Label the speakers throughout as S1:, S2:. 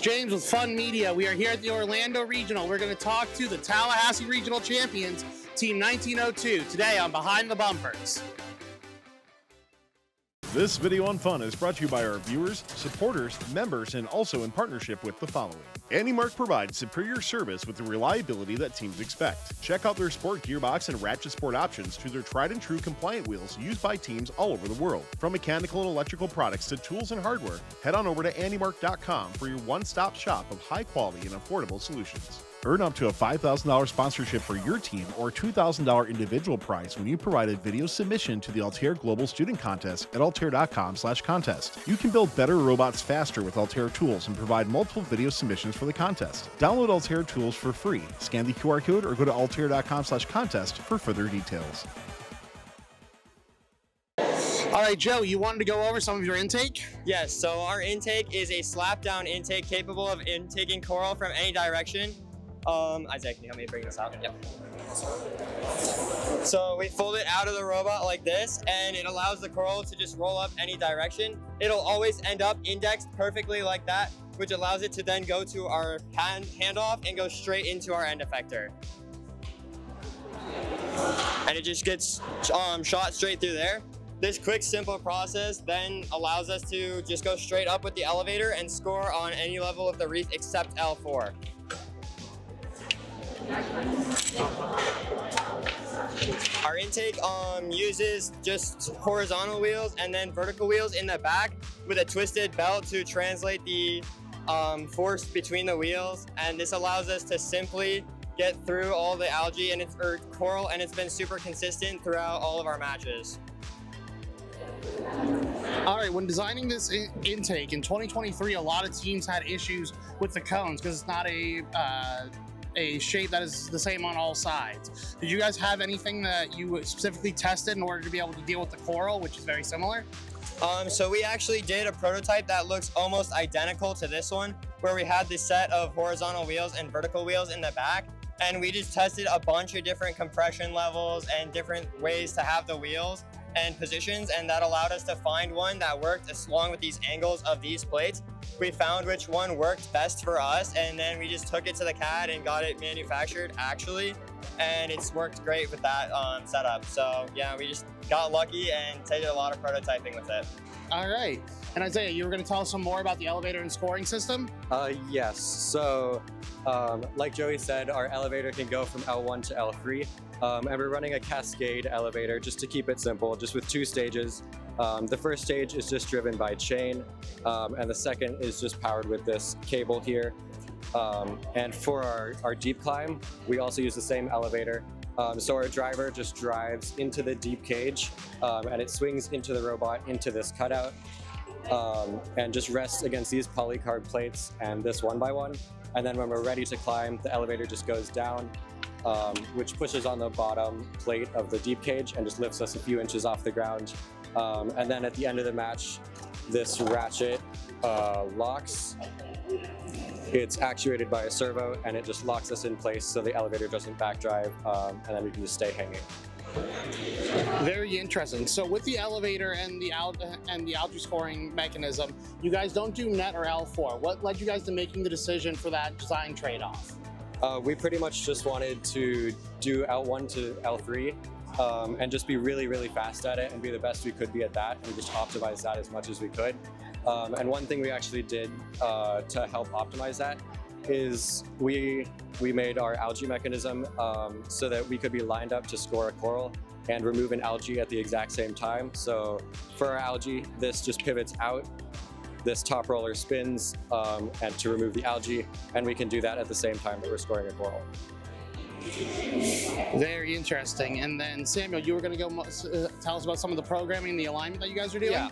S1: James with Fun Media. We are here at the Orlando Regional. We're going to talk to the Tallahassee Regional Champions, Team 1902, today on Behind the Bumpers.
S2: This video on fun is brought to you by our viewers, supporters, members, and also in partnership with the following. AndyMark provides superior service with the reliability that teams expect. Check out their sport gearbox and ratchet sport options to their tried and true compliant wheels used by teams all over the world. From mechanical and electrical products to tools and hardware, head on over to andymark.com for your one stop shop of high quality and affordable solutions. Earn up to a $5,000 sponsorship for your team or $2,000 individual prize when you provide a video submission to the Altair Global Student Contest at altair.com slash contest. You can build better robots faster with Altair tools and provide multiple video submissions for the contest. Download Altair tools for free. Scan the QR code or go to altair.com slash contest for further details.
S1: All right, Joe, you wanted to go over some of your intake?
S3: Yes, so our intake is a slap down intake capable of intaking coral from any direction. Um, Isaac, can you help me bring this out? Yep. So we fold it out of the robot like this, and it allows the coral to just roll up any direction. It'll always end up indexed perfectly like that, which allows it to then go to our hand handoff and go straight into our end effector. And it just gets um, shot straight through there. This quick, simple process then allows us to just go straight up with the elevator and score on any level of the reef except L4. Our intake um, uses just horizontal wheels and then vertical wheels in the back with a twisted belt to translate the um, force between the wheels. And this allows us to simply get through all the algae and it's or coral and it's been super consistent throughout all of our matches.
S1: All right, when designing this in- intake in 2023, a lot of teams had issues with the cones because it's not a uh, a shape that is the same on all sides. Did you guys have anything that you specifically tested in order to be able to deal with the coral, which is very similar?
S3: Um, so we actually did a prototype that looks almost identical to this one, where we had the set of horizontal wheels and vertical wheels in the back. And we just tested a bunch of different compression levels and different ways to have the wheels and positions. And that allowed us to find one that worked along with these angles of these plates. We found which one worked best for us. And then we just took it to the CAD and got it manufactured actually. And it's worked great with that um, setup. So yeah, we just got lucky and did a lot of prototyping with it.
S1: All right. And Isaiah, you were going to tell us some more about the elevator and scoring system?
S4: Uh, yes. So, um, like Joey said, our elevator can go from L1 to L3. Um, and we're running a cascade elevator just to keep it simple, just with two stages. Um, the first stage is just driven by chain, um, and the second is just powered with this cable here. Um, and for our, our deep climb, we also use the same elevator. Um, so our driver just drives into the deep cage um, and it swings into the robot into this cutout um, and just rests against these polycarb plates and this one by one. And then when we're ready to climb, the elevator just goes down, um, which pushes on the bottom plate of the deep cage and just lifts us a few inches off the ground. Um, and then at the end of the match, this ratchet uh, locks. It's actuated by a servo and it just locks us in place so the elevator doesn't backdrive um, and then we can just stay hanging.
S1: Very interesting. So with the elevator and the and the algae scoring mechanism, you guys don't do net or L4. What led you guys to making the decision for that design trade-off?
S4: Uh, we pretty much just wanted to do L1 to L3 um, and just be really, really fast at it and be the best we could be at that and just optimize that as much as we could. Um, and one thing we actually did uh, to help optimize that is we we made our algae mechanism um, so that we could be lined up to score a coral and remove an algae at the exact same time. So for our algae, this just pivots out, this top roller spins um, and to remove the algae, and we can do that at the same time that we're scoring a coral.
S1: Very interesting. And then Samuel, you were going to go uh, tell us about some of the programming, the alignment that you guys are doing.
S5: Yeah.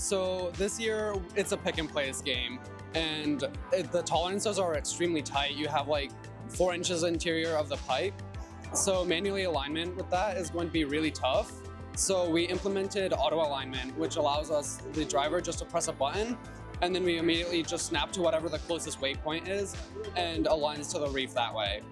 S5: So this year it's a pick and place game, and it, the tolerances are extremely tight. You have like four inches interior of the pipe, so manually alignment with that is going to be really tough. So we implemented auto alignment, which allows us the driver just to press a button, and then we immediately just snap to whatever the closest waypoint is, and aligns to the reef that way.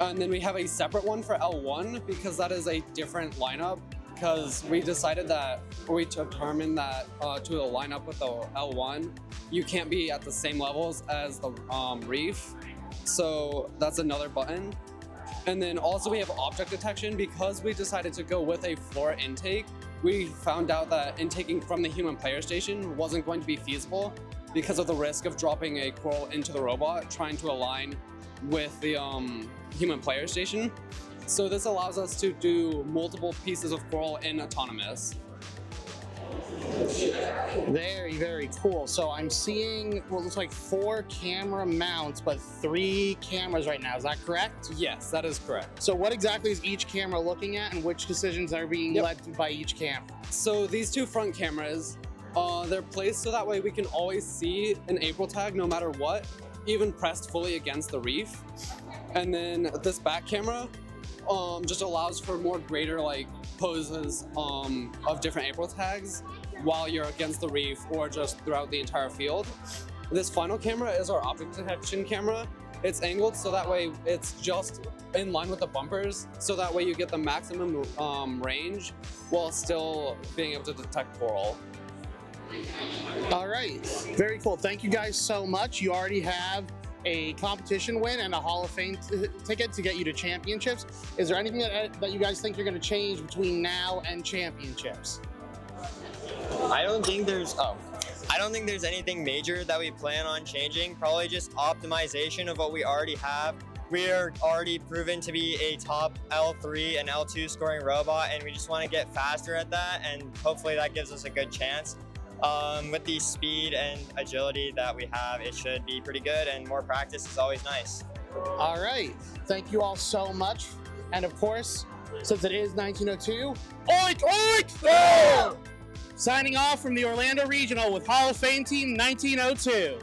S5: And then we have a separate one for L1 because that is a different lineup because we decided that, we determined that uh, to line up with the L1, you can't be at the same levels as the um, reef. So that's another button. And then also we have object detection because we decided to go with a floor intake. We found out that intaking from the human player station wasn't going to be feasible because of the risk of dropping a coral into the robot, trying to align with the um, human player station. So this allows us to do multiple pieces of coral in autonomous.
S1: Very, very cool. So I'm seeing what looks like four camera mounts, but three cameras right now. Is that correct?
S5: Yes, that is correct.
S1: So what exactly is each camera looking at and which decisions are being
S5: Yep.
S1: led by each camera?
S5: So these two front cameras, uh, they're placed so that way we can always see an April tag no matter what, even pressed fully against the reef. And then this back camera um, just allows for more greater like poses um, of different April tags while you're against the reef or just throughout the entire field. This final camera is our object detection camera. It's angled so that way it's just in line with the bumpers, so that way you get the maximum um, range while still being able to detect coral.
S1: All right. Very cool. Thank you guys so much. You already have a competition win and a Hall of Fame ticket to get you to championships. Is there anything that, uh, that you guys think you're going to change between now and championships?
S3: I don't think there's oh, I don't think there's anything major that we plan on changing. Probably just optimization of what we already have. We are already proven to be a top L3 and L2 scoring robot, and we just want to get faster at that, and hopefully that gives us a good chance. Um, with the speed and agility that we have, it should be pretty good, and more practice is always nice.
S1: All right. Thank you all so much. And of course, since it is 1902, oink, oink! Oh! Signing off from the Orlando Regional with Hall of Fame Team 1902.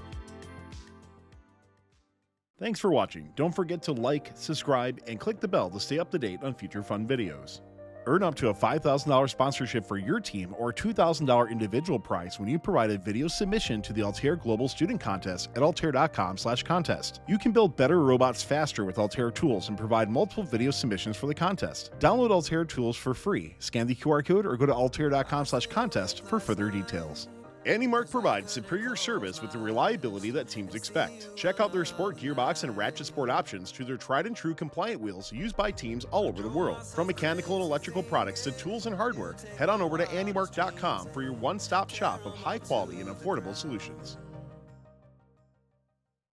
S2: Thanks for watching. Don't forget to like, subscribe, and click the bell to stay up to date on future fun videos. Earn up to a $5,000 sponsorship for your team or a $2,000 individual prize when you provide a video submission to the Altair Global Student Contest at altair.com slash contest. You can build better robots faster with Altair tools and provide multiple video submissions for the contest. Download Altair tools for free. Scan the QR code or go to altair.com slash contest for further details. AndyMark provides superior service with the reliability that teams expect. Check out their sport gearbox and ratchet sport options to their tried and true compliant wheels used by teams all over the world. From mechanical and electrical products to tools and hardware, head on over to andymark.com for your one stop shop of high quality and affordable solutions.